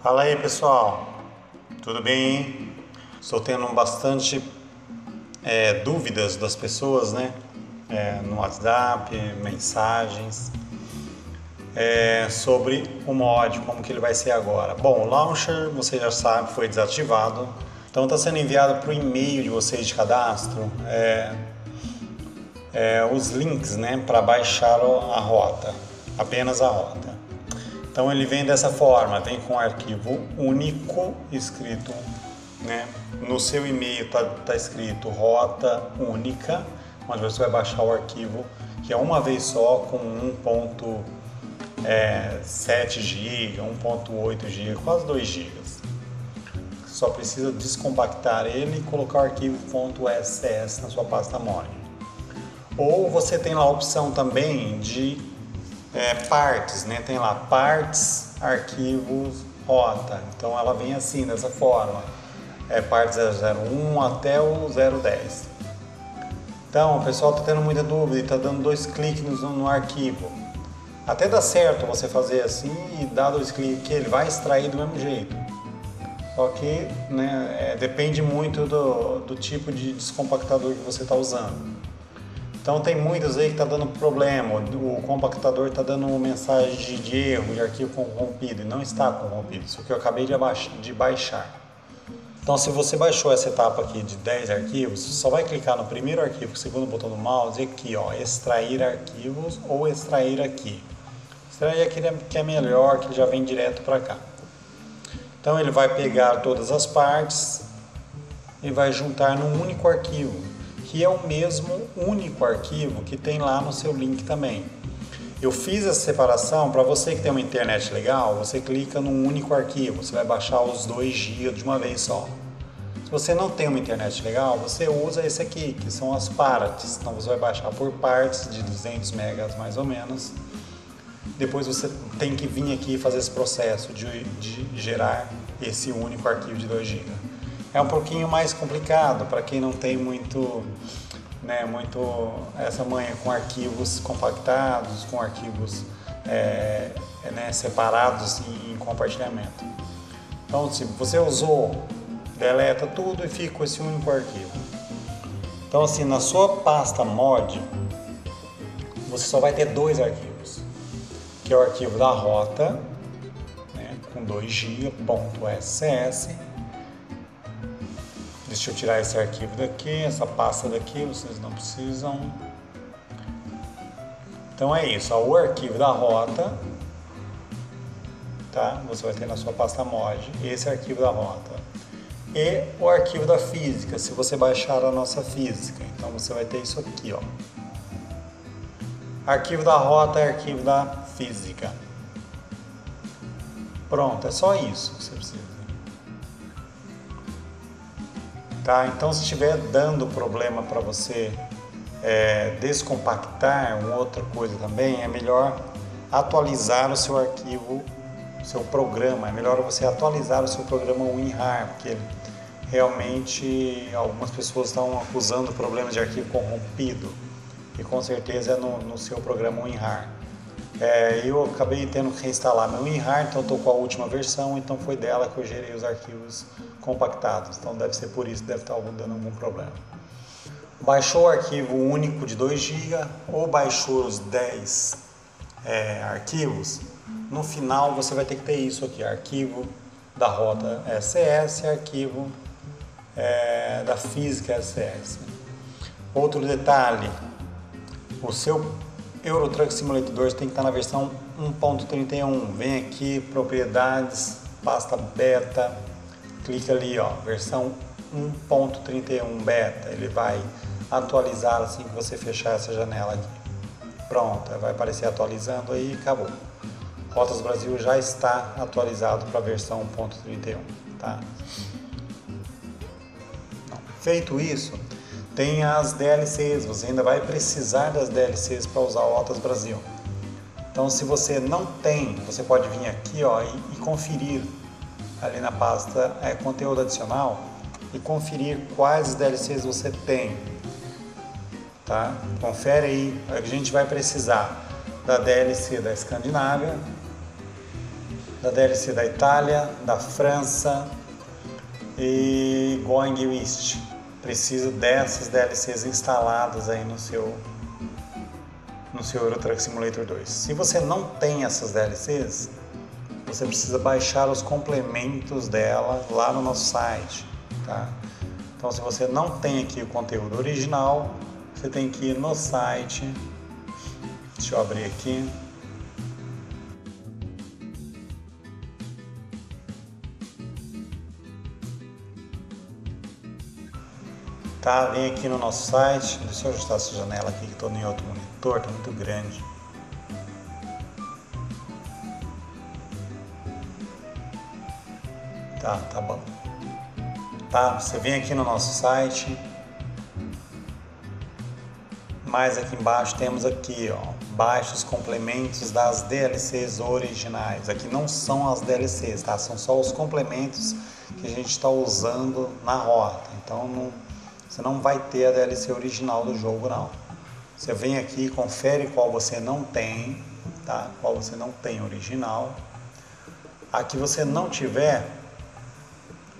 Fala aí pessoal, tudo bem? Estou tendo bastante é, dúvidas das pessoas, né? É, no WhatsApp, mensagens é, sobre o mod, como que ele vai ser agora. Bom, o launcher você já sabe foi desativado, então está sendo enviado para o e-mail de vocês de cadastro é, é, os links, né, para baixar a rota, apenas a rota. Então ele vem dessa forma, vem com um arquivo único escrito, né? No seu e-mail está tá escrito rota única, onde você vai baixar o arquivo que é uma vez só com 1.7 GB, 1.8 GB, quase 2 GB. Só precisa descompactar ele e colocar o arquivo .ss na sua pasta MOD. Ou você tem lá a opção também de é, partes, né? Tem lá partes, arquivos, rota. Então ela vem assim, dessa forma. É parte 001 até o 010. Então o pessoal está tendo muita dúvida e está dando dois cliques no, no, arquivo. Até dá certo você fazer assim e dar dois cliques que ele vai extrair do mesmo jeito. Só que né, é, depende muito do, do tipo de descompactador que você está usando. Então tem muitos aí que está dando problema, o compactador está dando mensagem de, erro, de arquivo corrompido, e não está corrompido, isso que eu acabei de, baixar. Então se você baixou essa etapa aqui de 10 arquivos, você só vai clicar no primeiro arquivo, o segundo botão do mouse, e aqui ó, extrair arquivos ou extrair aqui. Extrair aqui é, que é melhor, que já vem direto para cá. Então ele vai pegar todas as partes e vai juntar num único arquivo que é o mesmo único arquivo que tem lá no seu link também. Eu fiz essa separação para você que tem uma internet legal, você clica num único arquivo, você vai baixar os 2 GB de uma vez só. Se você não tem uma internet legal, você usa esse aqui, que são as partes. Então você vai baixar por partes de 200 megas mais ou menos. Depois você tem que vir aqui e fazer esse processo de, de gerar esse único arquivo de 2 GB é um pouquinho mais complicado para quem não tem muito, né, muito essa manha com arquivos compactados, com arquivos é, né, separados em, em compartilhamento. Então, se você usou, deleta tudo e fica com esse único arquivo. Então, assim, na sua pasta mod, você só vai ter dois arquivos, que é o arquivo da rota, né, com 2 GB.ss Deixa eu tirar esse arquivo daqui, essa pasta daqui, vocês não precisam. Então é isso, ó, o arquivo da rota, tá? Você vai ter na sua pasta mod esse arquivo da rota. E o arquivo da física, se você baixar a nossa física. Então você vai ter isso aqui, ó. Arquivo da rota é arquivo da física. Pronto, é só isso que você precisa. Tá? Então, se estiver dando problema para você é, descompactar, uma outra coisa também, é melhor atualizar o seu arquivo, seu programa. É melhor você atualizar o seu programa WinRAR, porque realmente algumas pessoas estão acusando problemas de arquivo corrompido e com certeza é no, no seu programa WinRAR. É, eu acabei tendo que reinstalar meu WinRAR, então estou com a última versão, então foi dela que eu gerei os arquivos compactados. Então deve ser por isso, deve estar dando algum problema. Baixou o arquivo único de 2 GB ou baixou os 10 é, arquivos, no final você vai ter que ter isso aqui, arquivo da rota SS, arquivo é, da física SS. Outro detalhe, o seu Euro Truck Simulator 2 tem que estar na versão 1.31. Vem aqui, propriedades, pasta beta, clica ali, ó, versão 1.31 beta. Ele vai atualizar assim que você fechar essa janela aqui. Pronto, vai aparecer atualizando aí e acabou. Rotas Brasil já está atualizado para a versão 1.31, tá? Feito isso, tem as DLCs, você ainda vai precisar das DLCs para usar o Altas Brasil. Então, se você não tem, você pode vir aqui ó, e, e conferir ali na pasta é, conteúdo adicional e conferir quais DLCs você tem. Tá? Confere aí, a gente vai precisar da DLC da Escandinávia, da DLC da Itália, da França e Going East. Precisa dessas DLCs instaladas aí no seu no seu Euro Truck Simulator 2. Se você não tem essas DLCs, você precisa baixar os complementos dela lá no nosso site, tá? Então, se você não tem aqui o conteúdo original, você tem que ir no site. Deixa eu abrir aqui. Tá, vem aqui no nosso site. Deixa eu ajustar essa janela aqui que estou em outro monitor, está muito grande. Tá, tá bom. Tá, você vem aqui no nosso site. Mais aqui embaixo temos aqui, ó, baixe os complementos das DLCs originais. Aqui não são as DLCs, tá? São só os complementos que a gente está usando na rota. Então não, você não vai ter a DLC original do jogo não. Você vem aqui, confere qual você não tem, tá? Qual você não tem original. Aqui você não tiver,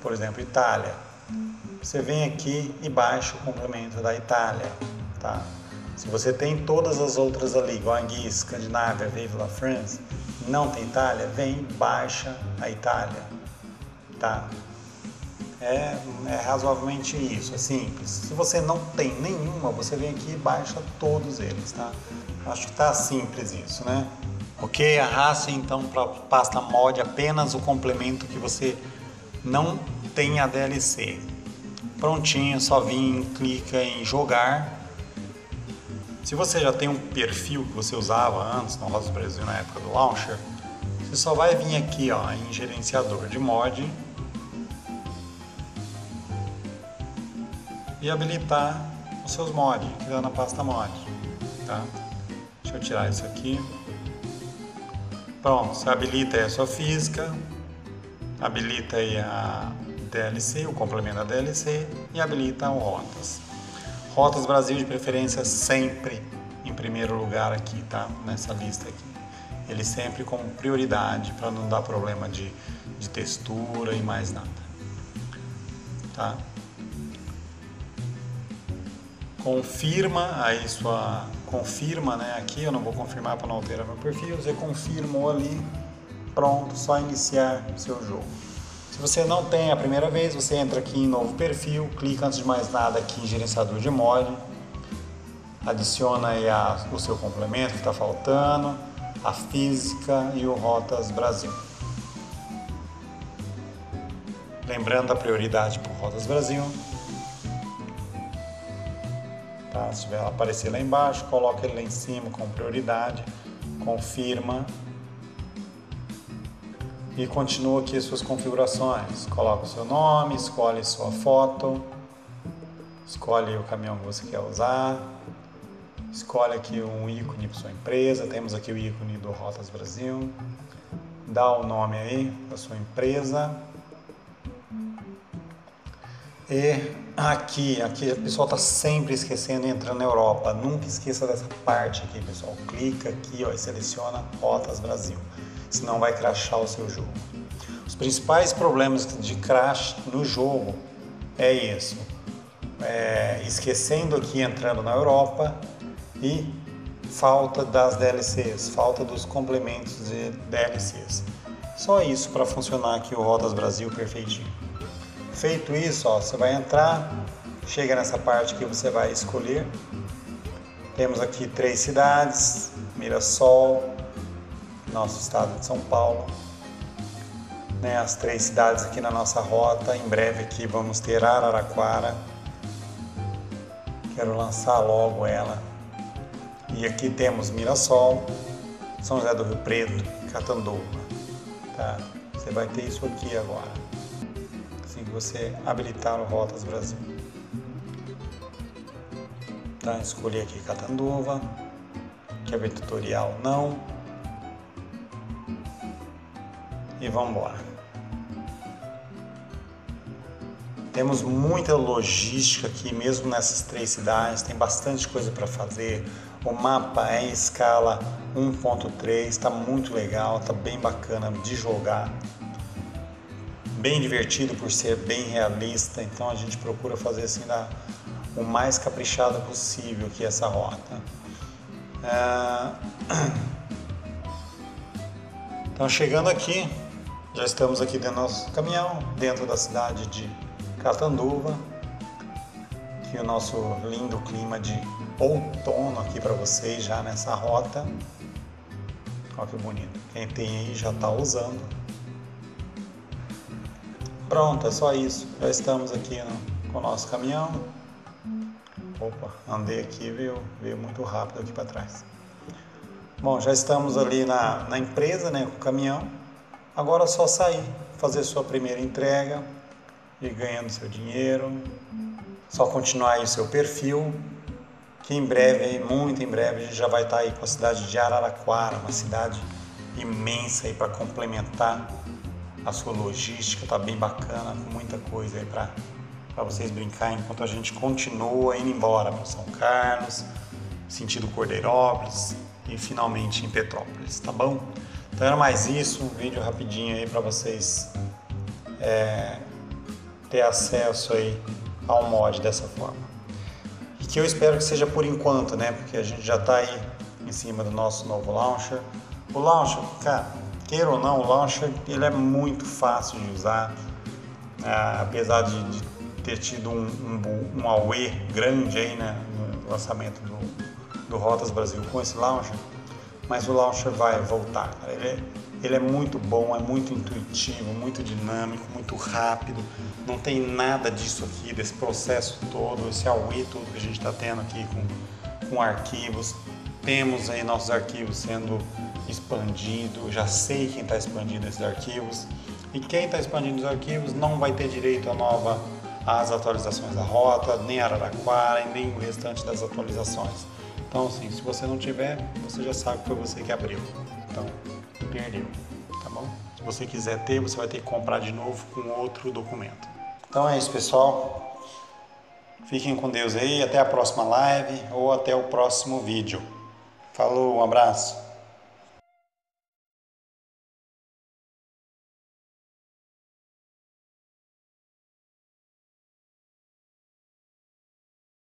por exemplo, Itália. Você vem aqui e baixa o complemento da Itália, tá? Se você tem todas as outras ali, igual a Escandinávia, Vive la France, não tem Itália, vem baixa a Itália, tá? É, é razoavelmente isso, é simples. Se você não tem nenhuma, você vem aqui e baixa todos eles, tá? Acho que tá simples isso, né? Ok, arraste então para pasta mod apenas o complemento que você não tem a DLC. Prontinho, só vim, clica em jogar. Se você já tem um perfil que você usava antes no Rosa Brasil na época do launcher, você só vai vir aqui ó, em gerenciador de mod e habilitar os seus que dá na pasta mod, tá? Deixa eu tirar isso aqui. Pronto, você habilita aí a sua física, habilita aí a DLC, o complemento da DLC e habilita o Rotas. Rotas Brasil de preferência sempre em primeiro lugar aqui, tá? Nessa lista aqui. Ele sempre como prioridade para não dar problema de, de textura e mais nada. Tá? Confirma aí sua confirma, né? Aqui eu não vou confirmar para não alterar meu perfil. Você confirmou ali, pronto, só iniciar seu jogo. Se você não tem a primeira vez, você entra aqui em novo perfil, clica antes de mais nada aqui em gerenciador de mod, adiciona aí a, o seu complemento que está faltando, a física e o Rotas Brasil. Lembrando a prioridade para o Rotas Brasil, Tá? Se tiver aparecer lá embaixo, coloca ele lá em cima com prioridade, confirma e continua aqui as suas configurações. Coloca o seu nome, escolhe sua foto, escolhe o caminhão que você quer usar, escolhe aqui um ícone para sua empresa, temos aqui o ícone do Rotas Brasil, dá o nome aí da sua empresa e aqui, aqui o pessoal está sempre esquecendo de entrar na Europa. Nunca esqueça dessa parte aqui, pessoal. Clica aqui ó, e seleciona Rotas Brasil. Senão vai crashar o seu jogo. Os principais problemas de crash no jogo é isso. É, esquecendo aqui entrando na Europa e falta das DLCs, falta dos complementos de DLCs. Só isso para funcionar aqui o Rotas Brasil perfeitinho. Feito isso, ó, você vai entrar, chega nessa parte que você vai escolher. Temos aqui três cidades: Mirassol, nosso estado de São Paulo. Né, as três cidades aqui na nossa rota. Em breve aqui vamos ter Araraquara. Quero lançar logo ela. E aqui temos Mirassol, São José do Rio Preto, Catanduva. Tá? Você vai ter isso aqui agora assim que você habilitar o Rotas Brasil. Tá, escolhi aqui Catanduva, quer ver tutorial não. E vamos embora. Temos muita logística aqui, mesmo nessas três cidades, tem bastante coisa para fazer. O mapa é em escala 1.3, está muito legal, está bem bacana de jogar. Bem divertido por ser bem realista, então a gente procura fazer assim da, o mais caprichada possível aqui essa rota. É... Então chegando aqui, já estamos aqui dentro do nosso caminhão, dentro da cidade de Catanduva. Aqui o nosso lindo clima de outono aqui para vocês já nessa rota. Olha que bonito. Quem tem aí já está usando. Pronto, é só isso. Já estamos aqui no, com o nosso caminhão. Opa, andei aqui, veio, veio muito rápido aqui para trás. Bom, já estamos ali na, na empresa, né, com o caminhão. Agora é só sair, fazer sua primeira entrega, ir ganhando seu dinheiro, só continuar aí o seu perfil, que em breve, muito em breve, a gente já vai estar aí com a cidade de Araraquara, uma cidade imensa aí para complementar a sua logística, tá bem bacana, com muita coisa aí para vocês brincar enquanto a gente continua indo embora para São Carlos, sentido Cordeirópolis, e finalmente em Petrópolis, tá bom? Então era mais isso, um vídeo rapidinho aí para vocês é, ter acesso aí ao mod dessa forma. E que eu espero que seja por enquanto, né? Porque a gente já está aí em cima do nosso novo launcher. O launcher, cara, queira ou não, o launcher ele é muito fácil de usar, é, apesar de, de, ter tido um, um, um AUE grande aí né, no lançamento do, do Rotas Brasil com esse launcher, mas o launcher vai voltar. Ele, é, ele é muito bom, é muito intuitivo, muito dinâmico, muito rápido. Não tem nada disso aqui, desse processo todo, esse AUI todo que a gente está tendo aqui com, com arquivos. Temos aí nossos arquivos sendo expandidos, já sei quem está expandindo esses arquivos. E quem está expandindo os arquivos não vai ter direito à nova às atualizações da rota, nem Araraquara, nem o restante das atualizações. Então, assim, se você não tiver, você já sabe que foi você que abriu. Então, perdeu, tá bom? Se você quiser ter, você vai ter que comprar de novo com outro documento. Então é isso, pessoal. Fiquem com Deus aí, até a próxima live ou até o próximo vídeo. Falou, um abraço.